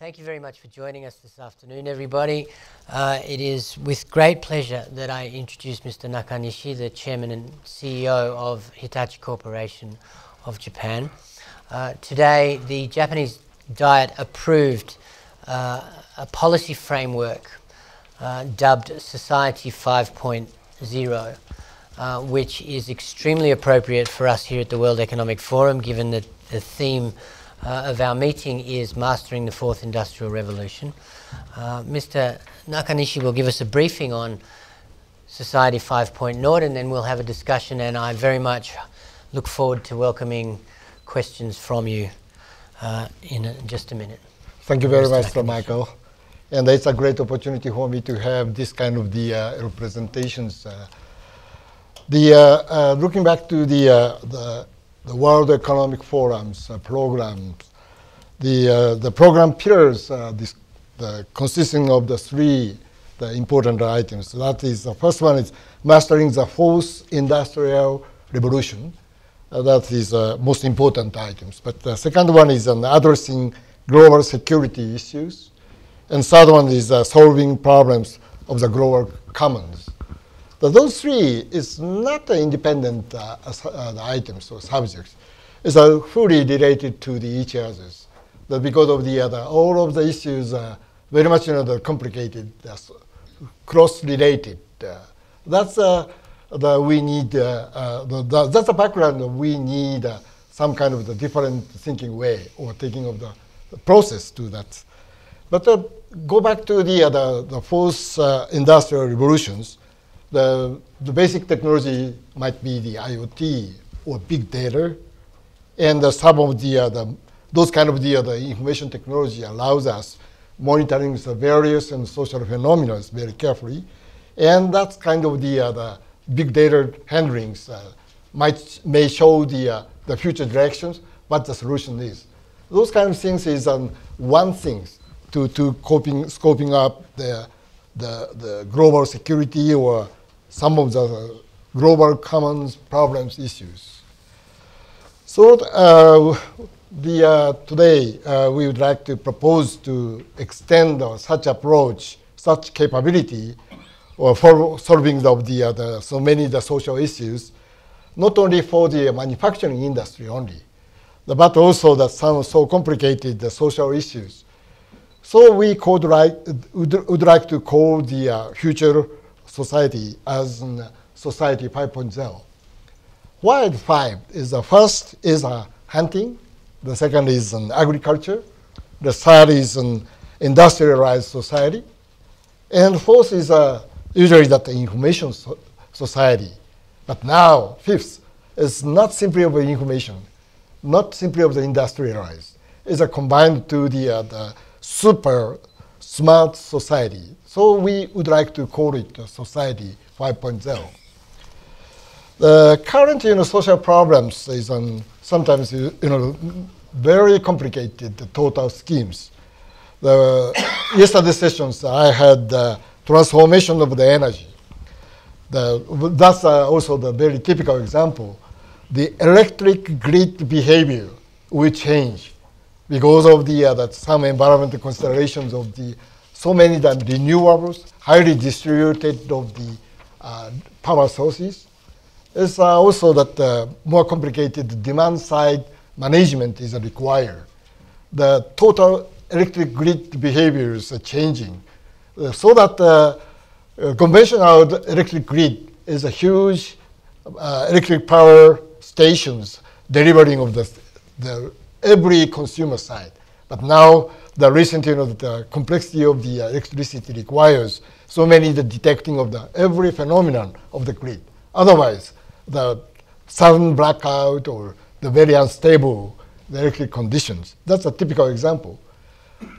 Thank you very much for joining us this afternoon, everybody. Uh, it is with great pleasure that I introduce Mr. Nakanishi, the Chairman and CEO of Hitachi Corporation of Japan. Uh, today, the Japanese Diet approved uh, a policy framework uh, dubbed Society 5.0, uh, which is extremely appropriate for us here at the World Economic Forum, given that the theme uh, of our meeting is Mastering the Fourth Industrial Revolution. Uh, Mr. Nakanishi will give us a briefing on Society 5.0 and then we'll have a discussion and I very much look forward to welcoming questions from you uh, in a, just a minute. Thank you very Mr. much, Nakanishi. Michael. And it's a great opportunity for me to have this kind of the uh, representations. Uh, the, uh, looking back to the, the the World Economic Forum's uh, programs. The, uh, the program pillars uh, this, the, consisting of the three the important items. So That is, the first one is mastering the fourth industrial revolution. Uh, that is uh, most important items. But the second one is um, addressing global security issues. And third one is solving problems of the global commons. But those three is not independent uh, uh, items or subjects. It's uh, fully related to the each others. But because of the other, all of the issues are very much you know, complicated, cross-related. that's the we need uh, the, the, that's the background we need uh, some kind of the different thinking way or taking of the, the process to that. But uh, go back to the the, the fourth industrial revolutions the, the basic technology might be the IoT or big data, and uh, some of the, uh, the, those kind of the, uh, the information technology allows us monitoring the various and social phenomena very carefully, and that's kind of the, the big data handlings uh, might may show the uh, the future directions, what the solution is. Those kind of things is um, one thing to to coping scoping up the the the global security or some of the global commons problems issues. So uh, the, uh, today uh, we would like to propose to extend such approach, such capability, or for solving of the, uh, the, so many the social issues, not only for the manufacturing industry only, but also the some so complicated the social issues. So we could like, would, would like to call the uh, future society as society 5.0. Why five is the first is uh, hunting, the second is an agriculture, the third is an industrialized society, and fourth is uh, usually that the information so society. But now, fifth is not simply of information, not simply of the industrialized. It's a combined to the, uh, the super smart society. So we would like to call it Society 5.0. The current you know, social problems is um, sometimes you know, very complicated total schemes. The yesterday sessions I had the transformation of the energy. The, that's uh, also the very typical example. The electric grid behavior will change because of the uh, that some environmental considerations of the so many that renewables, highly distributed of the uh, power sources. It's uh, also that uh, more complicated demand side management is required. The total electric grid behaviors are changing uh, so that uh, uh, conventional electric grid is a huge electric power stations delivering of the, the every consumer side. But now the recent, you know, the complexity of the electricity requires so many the detecting of the every phenomenon of the grid. Otherwise, the sudden blackout or the very unstable electric conditions. That's a typical example.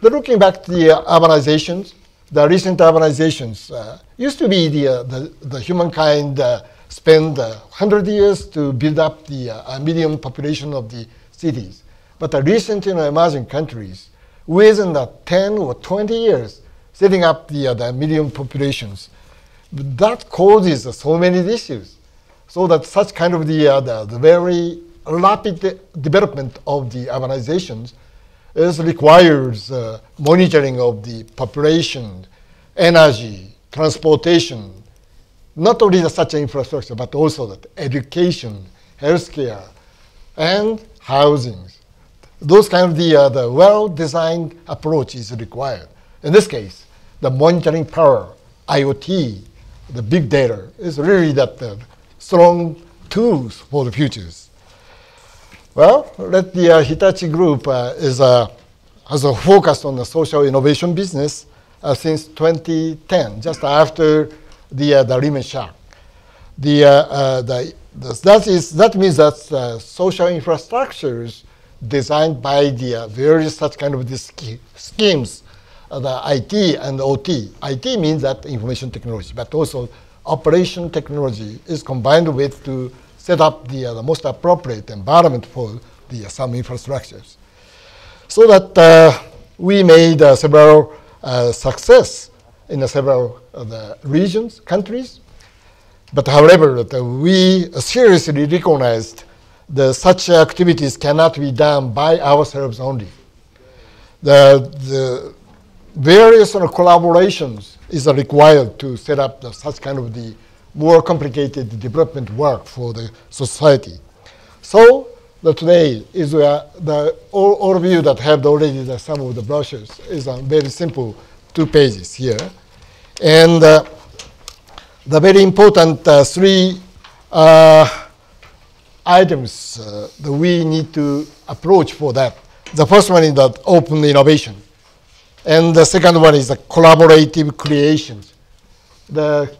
But looking back to the uh, urbanizations, the recent urbanizations uh, used to be the, uh, the, the, humankind uh, spent 100 uh, years to build up the uh, medium population of the cities. But the recent you know, emerging countries, within the 10 or 20 years, setting up the, uh, the medium populations, But that causes uh, so many issues. So that such kind of the, uh, the, the, very rapid development of the urbanizations It requires uh, monitoring of the population, energy, transportation, not only the such infrastructure, but also that education, healthcare, and housing. Those kind of the, uh, the well-designed approach is required. In this case, the monitoring power, IoT, the big data is really that uh, strong tools for the futures. Well, let the uh, Hitachi Group uh, is uh, has a focus on the social innovation business uh, since 2010, just after the the Lehman shock. The, the, the, that is that means that social infrastructures designed by the various such kind of schemes, the IT and OT. IT means that information technology, but also operation technology is combined with to set up the, uh, the most appropriate environment for the, uh, some infrastructures. So that uh, we made uh, several uh, success in several the regions, countries. But however, we seriously recognized that such activities cannot be done by ourselves only. The, the various collaborations is required to set up the, such kind of the more complicated development work for the society. So the today is uh, the all, all of you that have already the, some of the brochures is a very simple two pages here, and uh, the very important uh, three uh, items uh, that we need to approach for that. The first one is that open innovation, and the second one is the collaborative creations. The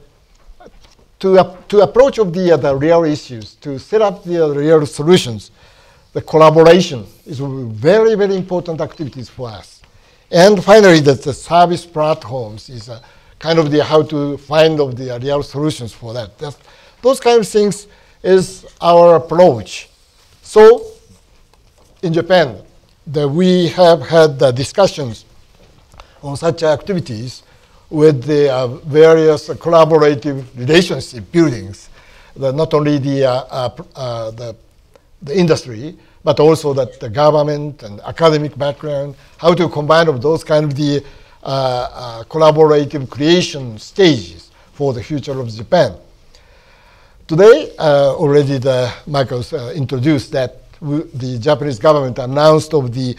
to, to approach of the, uh, the real issues, to set up the real solutions, the collaboration is very, very important activities for us. And finally, the, the service platforms is kind of the how to find of the real solutions for that. That's, those kind of things is our approach. So in Japan, the, we have had the discussions on such activities with the uh, various collaborative relationship buildings, the, not only the, uh, uh, uh, the, the, industry, but also that the government and academic background, how to combine of those kind of the uh, collaborative creation stages for the future of Japan. Today, already the Michael's introduced that the Japanese government announced of the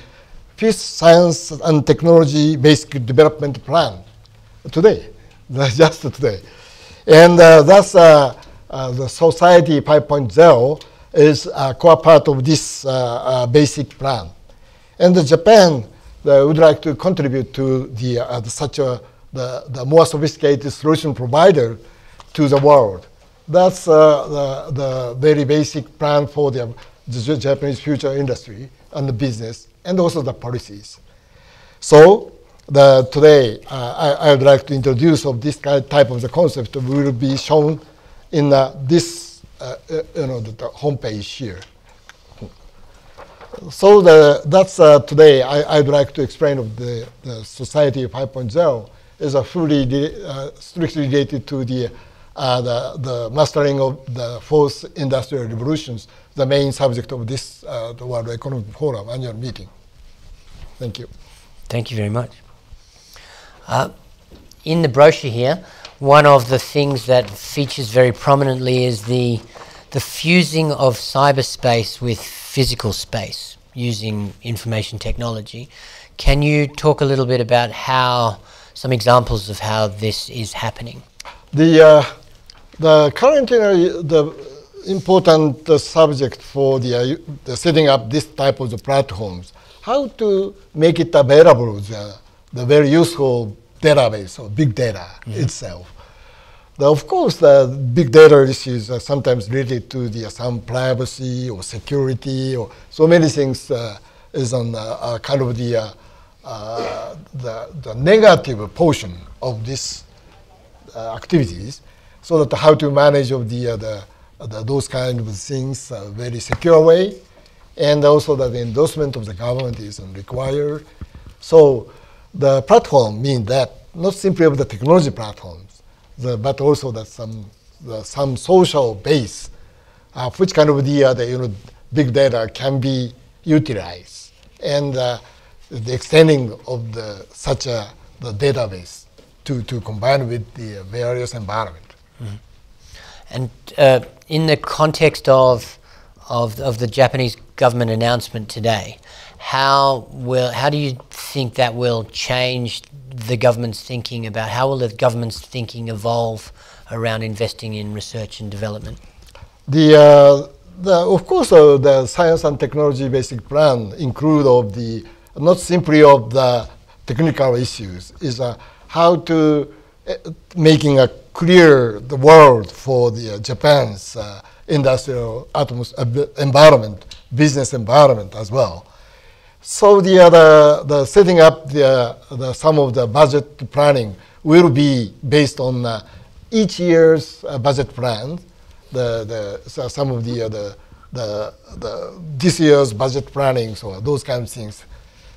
fifth science and technology basic development plan today, just today. And uh, that's uh, uh, the Society 5.0 is a core part of this uh, uh, basic plan. And Japan would like to contribute to the, uh, the such a the, the more sophisticated solution provider to the world. That's the, the very basic plan for the, Japanese future industry and the business and also the policies. So the, today, uh, I, I, would like to introduce of this type of the concept will be shown in uh, this, uh, uh you know, the, the homepage here. So the, that's uh, today, I, I'd like to explain of the, the Society 5.0 is a fully uh, strictly related to the, the, the mastering of the fourth industrial revolutions, the main subject of this the World Economic Forum annual meeting. Thank you. Thank you very much. Uh, in the brochure here, one of the things that features very prominently is the, the fusing of cyberspace with physical space using information technology. Can you talk a little bit about how, some examples of how this is happening? The, uh, the current, uh, the important uh, subject for the, uh, the, setting up this type of the platforms, how to make it available, the, the very useful database or big data -hmm. itself. Now, of course, the big data issues are sometimes related to the, uh, some privacy or security or so many things uh, is on uh, kind of the, uh, uh, the, the, negative portion of these uh, activities so that how to manage of the, the, the those kind of things a very secure way and also that the endorsement of the government is required. So the platform means that not simply of the technology platforms, the, but also that some the, some social base, uh, which kind of the, uh, the you know big data can be utilized, and uh, the extending of the such a the database to, to combine with the various environment. Mm-hmm. And uh, in the context of, of, of the Japanese government announcement today, how will how do you think that will change the government's thinking about how will the government's thinking evolve around investing in research and development? The, uh, the of course uh, the science and technology basic plan include of the not simply of the technical issues is uh, how to making a clear the world for the uh, Japan's uh, industrial environment, business environment as well. So the, the, the setting up the, the some of the budget planning will be based on uh, each year's uh, budget plan. The, the, so some of the, uh, the, the, the, this year's budget planning, so those kind of things.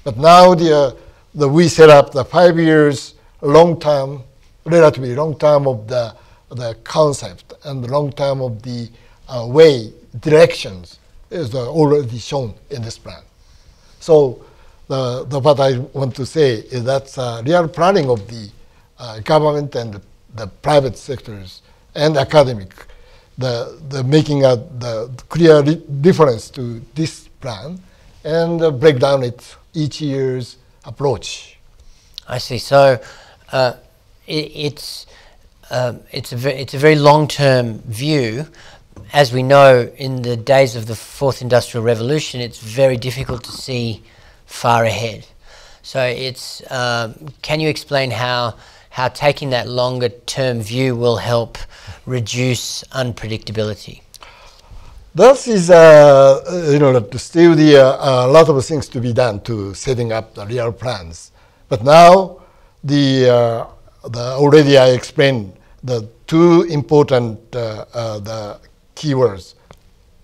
But now the, uh, the, we set up the five years long term, relatively long term of the, the concept and long term of the uh, way, directions is already shown in this plan. So the, the, what I want to say is that uh, real planning of the uh, government and the, the, private sectors and academic, the, the making a the clear difference to this plan and uh, break down it each year's approach. I see. So uh, it, it's um, it's a very, it's a very long term view, as we know, in the days of the fourth industrial revolution, it's very difficult to see far ahead. So it's um, can you explain how how taking that longer term view will help reduce unpredictability? That is, uh, you know, still the, uh, a lot of things to be done to setting up the real plans. But now, the, uh, the already I explained the two important uh, uh, the keywords,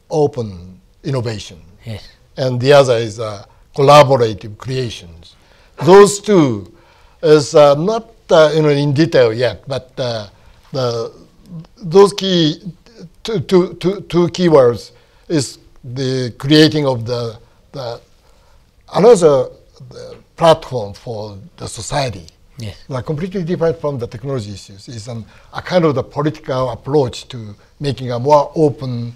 open innovation. Yes. And the other is uh, collaborative creations. Those two is uh, not uh, you know, in detail yet, but uh, the, those key two, two, two, two keywords is the creating of the, the another the platform for the society. Yes. Completely different from the technology issues. It's an, a kind of the political approach to making a more open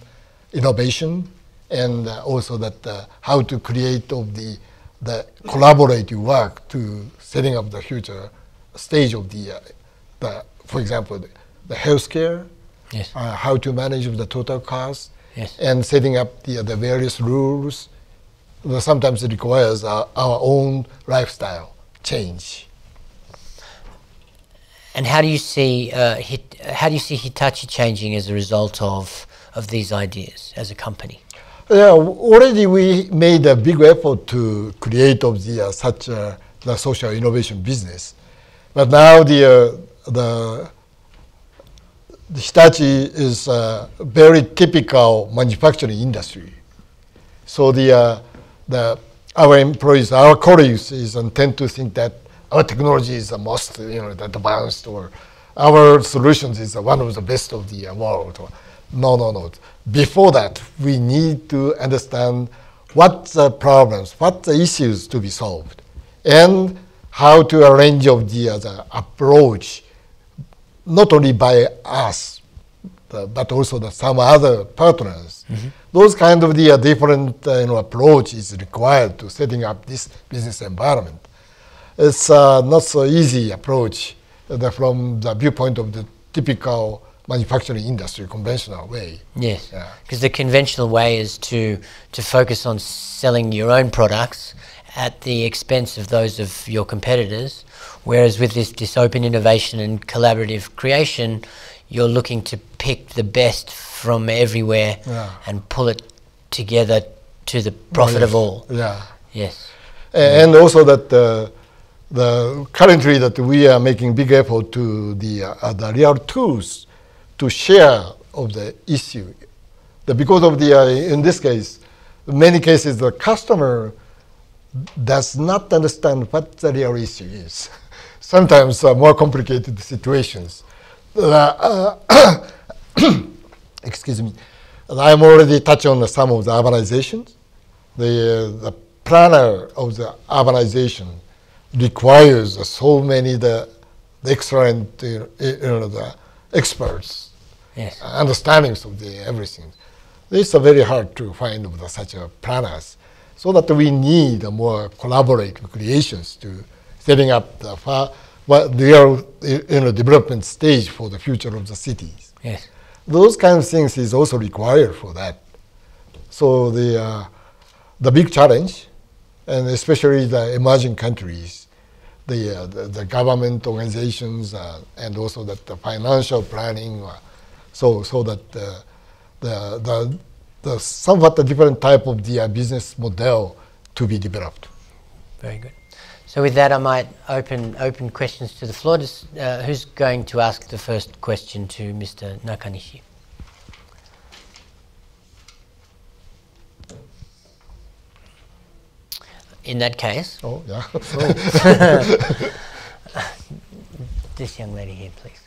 innovation and uh, also that uh, how to create of the, the collaborative work to setting up the future stage of the, uh, the for example, the, the healthcare, yes. Uh, how to manage the total cost, yes. and setting up the, the various rules. Sometimes it requires our, our own lifestyle change. And how do you see uh, how do you see Hitachi changing as a result of of these ideas as a company? Yeah, already we made a big effort to create of the uh, such uh, the social innovation business, but now the uh, the, the Hitachi is a very typical manufacturing industry. So the uh, the our employees, our colleagues, is tend to think that our technology is the most you know advanced or our solutions is one of the best of the world. No, no, no. Before that, we need to understand what the problems, what the issues to be solved, and how to arrange of the, uh, the approach, not only by us, the, but also the, some other partners. Mm-hmm. Those kind of the uh, different uh, you know, approach is required to setting up this business environment. It's uh, not so easy approach uh, from the viewpoint of the typical manufacturing industry conventional way. Yes, because yeah. the conventional way is to to focus on selling your own products at the expense of those of your competitors, whereas with this, this open innovation and collaborative creation, you're looking to pick the best from everywhere yeah. and pull it together to the profit oh, yes. of all. Yeah. Yes. And also that uh, the currently that we are making big effort to the uh, the real tools to share of the issue. The, because of the, uh, in this case, many cases, the customer does not understand what the real issue is. Sometimes uh, more complicated situations. Uh, excuse me. I'm already touched on some of the urbanizations. The, uh, the planner of the urbanization requires so many the, the excellent you know, the experts yes. understandings of the everything. It's very hard to find the, such a planners, so that we need more collaborative creations to setting up the far, well, real you know, development stage for the future of the cities. Yes. Those kind of things is also required for that. So the uh, the big challenge, and especially the emerging countries, the uh, the, the, government organizations uh, and also that the financial planning, uh, so so that the the the, the somewhat a different type of the uh, business model to be developed. Very good. So with that, I might open open questions to the floor. Just, uh, who's going to ask the first question to Mr. Nakanishi? In that case. Oh yeah. this young lady here, please.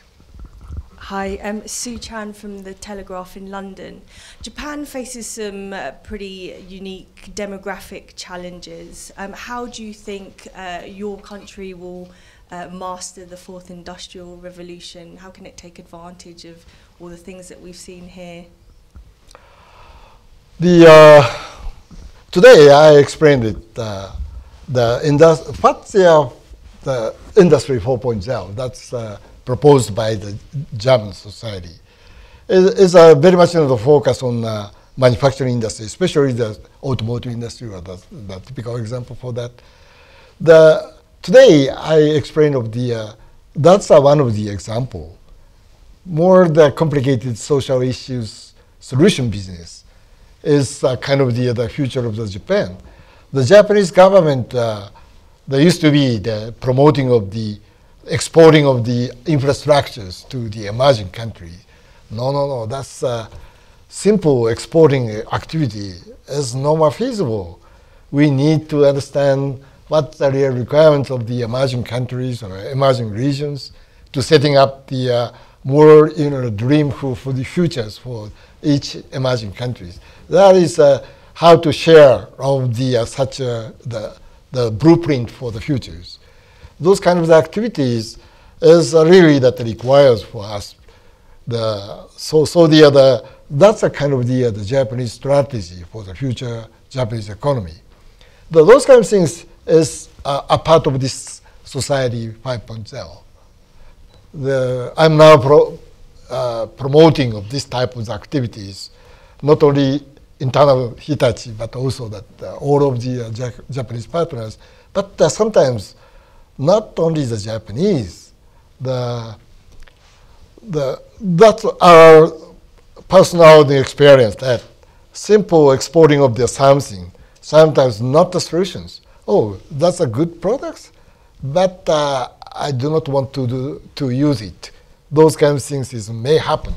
Hi, I'm Sue Chan from The Telegraph in London. Japan faces some uh, pretty unique demographic challenges. Um, how do you think uh, your country will uh, master the fourth industrial revolution? How can it take advantage of all the things that we've seen here? The uh, today I explained it. Uh, the indus- what's the, the industry 4.0? That's uh, proposed by the German society is, is uh, very much you the focus on uh, manufacturing industry, especially the automotive industry, or the, the typical example for that. The, today, I explained of the, uh, that's uh, one of the example. More the complicated social issues solution business is uh, kind of the, the future of the Japan. The Japanese government, uh, there used to be the promoting of the exporting of the infrastructures to the emerging countries. No, no, no, that's a simple exporting activity is no more feasible. We need to understand what the real requirements of the emerging countries or emerging regions to setting up the uh, more you know, dream for, for the futures for each emerging countries. That is uh, how to share of the uh, such uh, the, the blueprint for the futures those kind of activities is really that requires for us. The, so so the other that's a kind of the, the Japanese strategy for the future Japanese economy. The, those kind of things is uh, a part of this society 5.0. The, I'm now pro, uh, promoting of this type of activities, not only internal Hitachi, but also that uh, all of the uh, Japanese partners. But uh, sometimes not only the Japanese, the, the, that's our personal experience that simple exporting of the something, sometimes not the solutions. Oh, that's a good product, but uh, I do not want to, do, to use it. Those kind of things is, may happen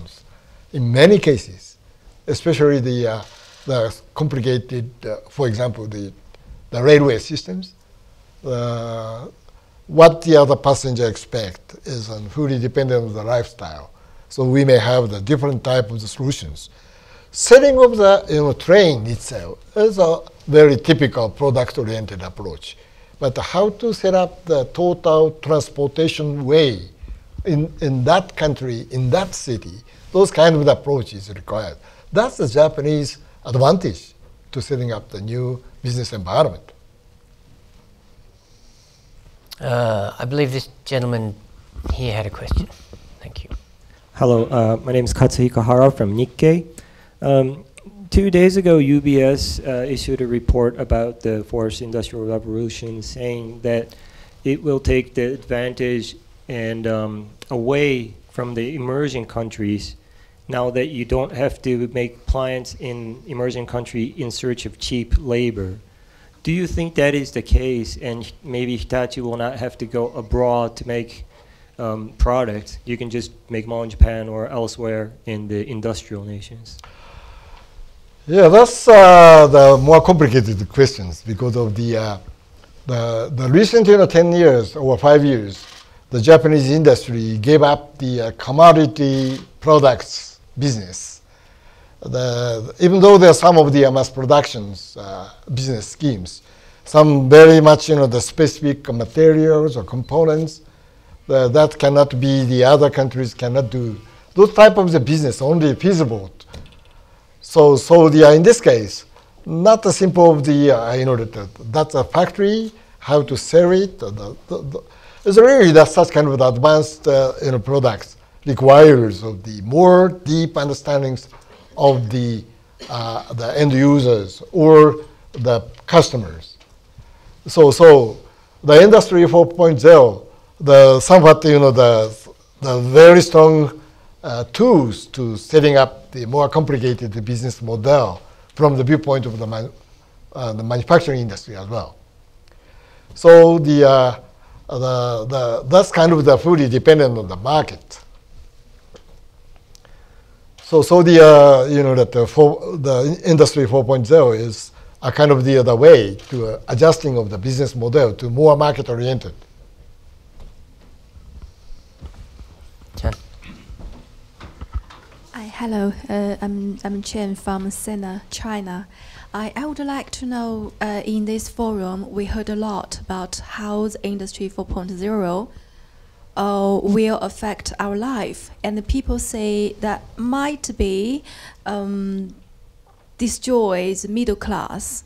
in many cases, especially the, uh, the complicated, uh, for example, the, the railway systems. Uh, what the other passenger expect is fully dependent on the lifestyle. So we may have the different type of the solutions. Setting up the you know, train itself is a very typical product-oriented approach. But how to set up the total transportation way in, in that country, in that city, those kind of approaches required. That's the Japanese advantage to setting up the new business environment. Uh, I believe this gentleman here had a question. Thank you. Hello, uh, my name is Katsuhiko Hara from Nikkei. Um, two days ago, UBS uh, issued a report about the fourth industrial revolution, saying that it will take the advantage and um, away from the emerging countries now that you don't have to make clients in emerging country in search of cheap labor. Do you think that is the case, and maybe Hitachi will not have to go abroad to make um, products? You can just make them all in Japan or elsewhere in the industrial nations. Yeah, that's uh, the more complicated questions because of the uh, the, the recent you know, 10 years or five years, the Japanese industry gave up the uh, commodity products business the, even though there are some of the mass productions uh, business schemes, some very much, you know, the specific materials or components uh, that cannot be the other countries cannot do. Those type of the business only feasible. So, so the, uh, in this case, not a simple of the, uh, you know, that, that's a factory, how to sell it. The, the, the, it's really that such kind of advanced, uh, you know, products requires of the more deep understandings of the, uh, the end users or the customers. So, so the industry 4.0, the somewhat, you know, the, the very strong uh, tools to setting up the more complicated business model from the viewpoint of the, man, uh, the manufacturing industry as well. So the, uh, the, the, that's kind of the fully dependent on the market. So, so the, uh, you know, that the, for, the industry 4.0 is a kind of the, other way to uh, adjusting of the business model to more market oriented. Hi, hello. Uh, I'm, I'm Chen from Xinhua, China. I, I would like to know uh, in this forum, we heard a lot about how the Industry 4.0 uh, will affect our life. And the people say that might be um, destroy the middle class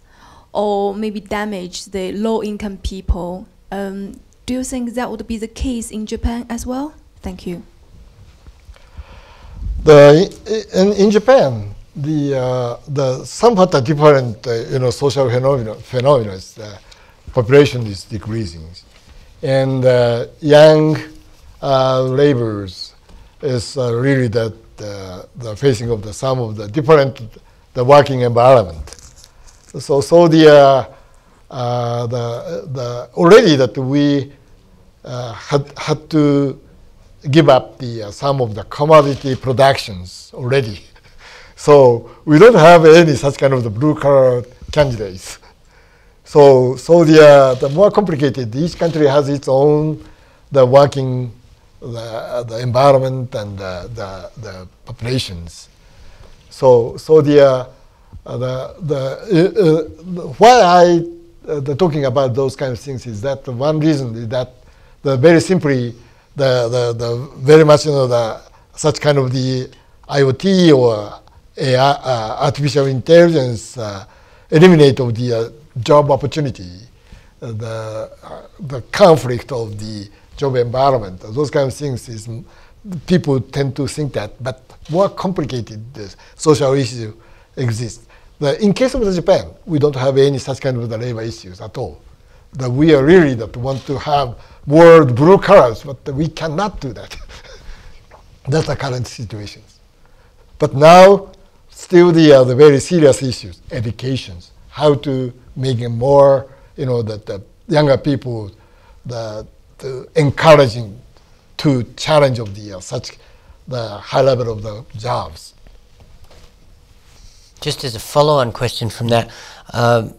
or maybe damage the low income people. Um, do you think that would be the case in Japan as well? Thank you. The, in, in Japan, the, uh, the somewhat different uh, you know, social phenomena, phenomena is, uh, population is decreasing. And uh, young uh, is uh, really that the facing of the some of the different the working environment. So so the uh, the the already that we had had to give up the some of the commodity productions already. So we don't have any such kind of the blue collar candidates. So, so the, uh, the more complicated, each country has its own the working the, the environment and the, the, the populations. So, so the, uh, the, the, uh, why I uh, the talking about those kind of things is that one reason is that the very simply the, the, the very much you know the such kind of the IoT or AI, uh, artificial intelligence uh, eliminate of the uh, job opportunity, the the conflict of the job environment, those kind of things is people tend to think that, but more complicated social issues exist. The, in case of the Japan, we don't have any such kind of the labor issues at all. That we are really that want to have world blue colors, but we cannot do that. That's the current situation. But now, still the, uh, the very serious issues, educations, how to make more, you know, that the younger people, the the encouraging to challenge of the uh, such the high level of the jobs. Just as a follow-on question from that, um,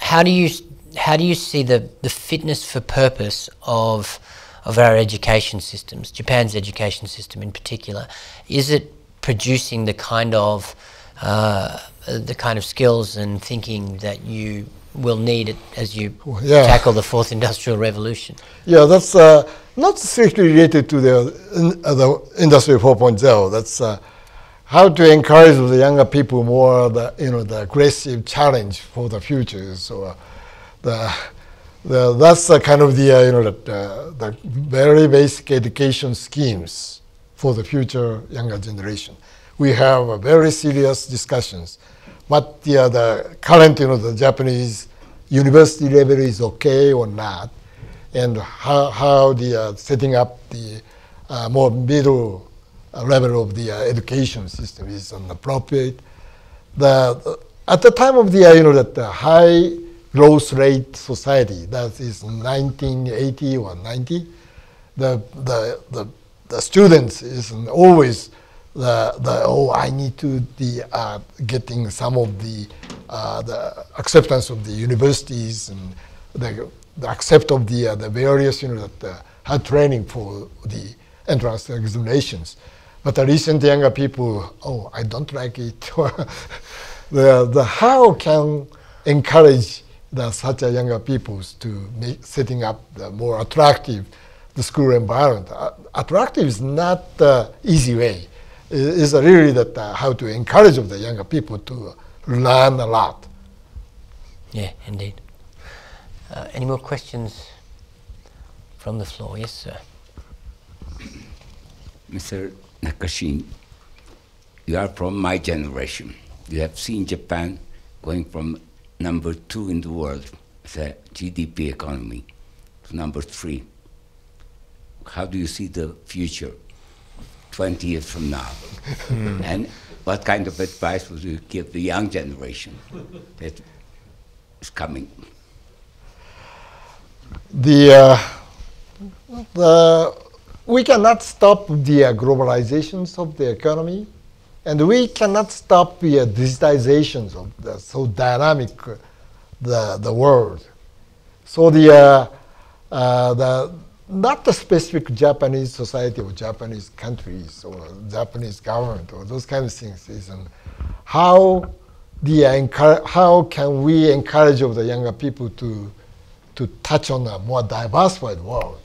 how do you how do you see the, the fitness for purpose of of our education systems, Japan's education system in particular? Is it producing the kind of uh, the kind of skills and thinking that you will need it as you yeah. tackle the fourth industrial revolution. Yeah, that's uh, not strictly related to the, uh, the industry 4.0. That's uh, how to encourage the younger people more the you know the aggressive challenge for the future. So uh, the, the that's kind of the uh, you know the, uh, the very basic education schemes for the future younger generation. We have very serious discussions what the, uh, the current, you know, the Japanese university level is okay or not, and how, how the uh, setting up the uh, more middle uh, level of the uh, education system is appropriate. The, at the time of the, uh, you know, that the high growth rate society, that is 1980 or 90, the, the, the, the students is always the, the oh I need to the uh, getting some of the uh, the acceptance of the universities and the, the accept of the uh, the various you know that uh, had training for the entrance examinations, but the recent younger people oh I don't like it the the how can encourage the such a younger peoples to make, setting up the more attractive the school environment. Uh, attractive is not the easy way. It is really that uh, how to encourage the younger people to learn a lot. Yeah, indeed. Uh, any more questions from the floor? Yes, sir. Mr. Nakashin, you are from my generation. You have seen Japan going from number two in the world as a GDP economy to number three. How do you see the future 20 years from now? and what kind of advice would you give the young generation that is coming? The, uh, the, we cannot stop the uh, globalizations of the economy, and we cannot stop the uh, digitizations of the so dynamic uh, the, the world. So the, uh, uh, the not the specific Japanese society or Japanese countries or Japanese government or those kind of things is how the how can we encourage of the younger people to to touch on a more diversified world.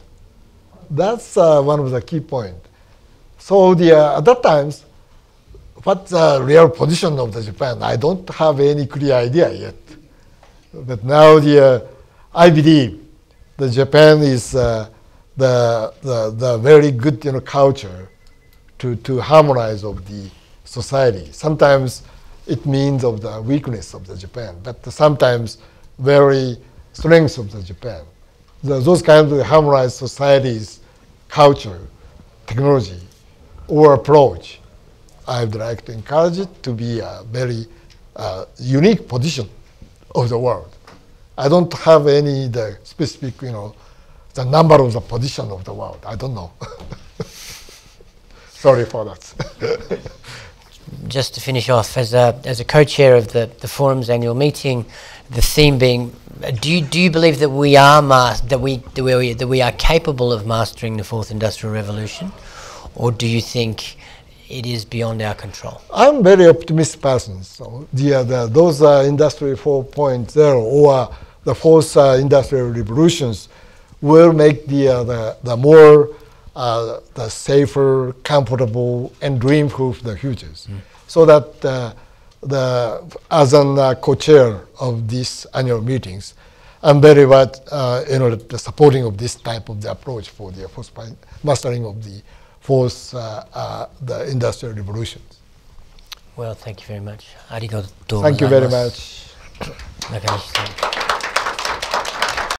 That's uh, one of the key points. So the, uh, at that times, what's the real position of the Japan? I don't have any clear idea yet. But now the, uh, I believe the Japan is uh, the, the, the very good you know, culture to, to harmonize of the society. Sometimes it means of the weakness of the Japan, but sometimes very strength of the Japan. The, those kinds of harmonized societies, culture, technology, or approach, I would like to encourage it to be a very uh, unique position of the world. I don't have any the specific, you know, the number of the position of the world. I don't know. Sorry for that. Just to finish off, as a, as a co-chair of the, the forum's annual meeting, the theme being, do you, do you believe that we are that we, that we that we are capable of mastering the fourth industrial revolution, or do you think it is beyond our control? I'm very optimistic person. So the, uh, the those uh, industry 4.0 or the fourth uh, industrial revolutions will make the, uh, the, the more uh, the safer, comfortable, and dream-proof the futures. Mm. So that uh, the, as an uh, co-chair of these annual meetings, I'm very much uh, you know, the supporting of this type of the approach for the fourth mastering of the fourth uh, the industrial revolutions. Well, thank you very much. Thank you very much.